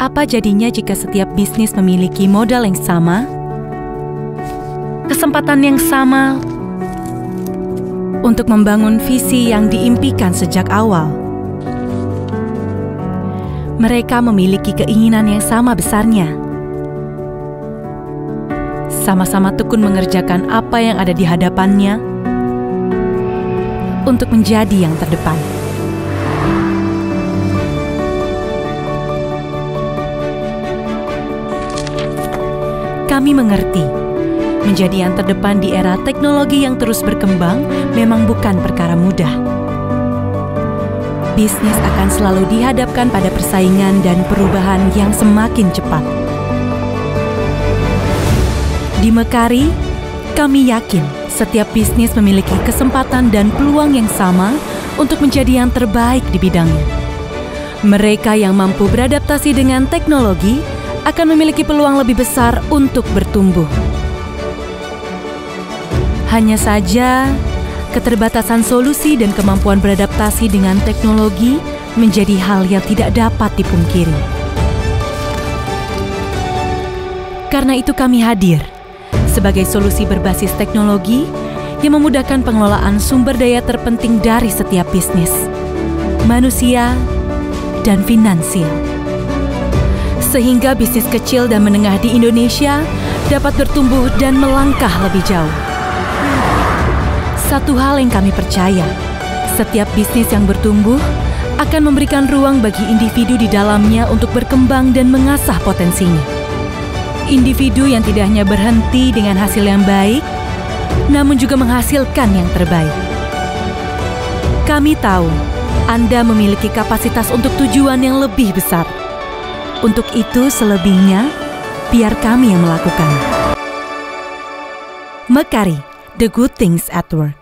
Apa jadinya jika setiap bisnis memiliki modal yang sama, kesempatan yang sama untuk membangun visi yang diimpikan sejak awal? Mereka memiliki keinginan yang sama besarnya. Sama-sama tekun mengerjakan apa yang ada di hadapannya untuk menjadi yang terdepan. Kami mengerti, menjadi yang terdepan di era teknologi yang terus berkembang memang bukan perkara mudah. Bisnis akan selalu dihadapkan pada persaingan dan perubahan yang semakin cepat. Di Mekari, kami yakin setiap bisnis memiliki kesempatan dan peluang yang sama untuk menjadi yang terbaik di bidangnya. Mereka yang mampu beradaptasi dengan teknologi akan memiliki peluang lebih besar untuk bertumbuh. Hanya saja, keterbatasan solusi dan kemampuan beradaptasi dengan teknologi menjadi hal yang tidak dapat dipungkiri. Karena itu kami hadir sebagai solusi berbasis teknologi yang memudahkan pengelolaan sumber daya terpenting dari setiap bisnis, manusia, dan finansial sehingga bisnis kecil dan menengah di Indonesia dapat bertumbuh dan melangkah lebih jauh. Satu hal yang kami percaya, setiap bisnis yang bertumbuh akan memberikan ruang bagi individu di dalamnya untuk berkembang dan mengasah potensinya. Individu yang tidak hanya berhenti dengan hasil yang baik, namun juga menghasilkan yang terbaik. Kami tahu Anda memiliki kapasitas untuk tujuan yang lebih besar. Untuk itu selebihnya, biar kami yang melakukan. Mekari, the good things at work.